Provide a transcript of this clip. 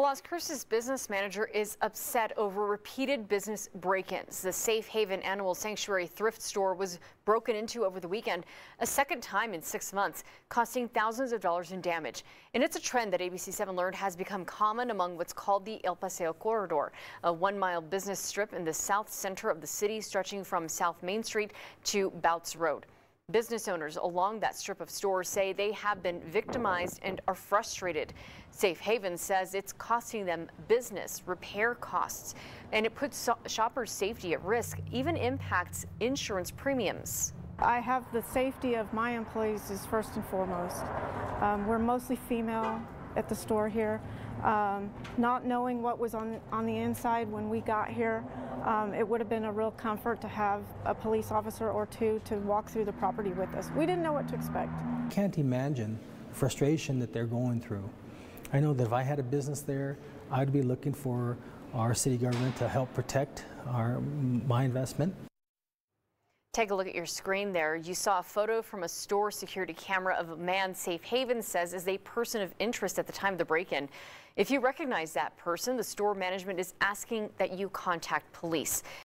Las Cruces business manager is upset over repeated business break-ins. The Safe Haven Animal Sanctuary thrift store was broken into over the weekend, a second time in six months, costing thousands of dollars in damage. And it's a trend that ABC7 learned has become common among what's called the El Paseo Corridor, a one-mile business strip in the south center of the city stretching from South Main Street to Boutz Road. Business owners along that strip of stores say they have been victimized and are frustrated. Safe Haven says it's costing them business, repair costs, and it puts shoppers' safety at risk, even impacts insurance premiums. I have the safety of my employees is first and foremost. Um, we're mostly female at the store here. Um, not knowing what was on, on the inside when we got here, um, it would have been a real comfort to have a police officer or two to walk through the property with us. We didn't know what to expect. Can't imagine the frustration that they're going through. I know that if I had a business there, I'd be looking for our city government to help protect our, my investment. Take a look at your screen there. You saw a photo from a store security camera of a man Safe Haven says is a person of interest at the time of the break-in. If you recognize that person, the store management is asking that you contact police.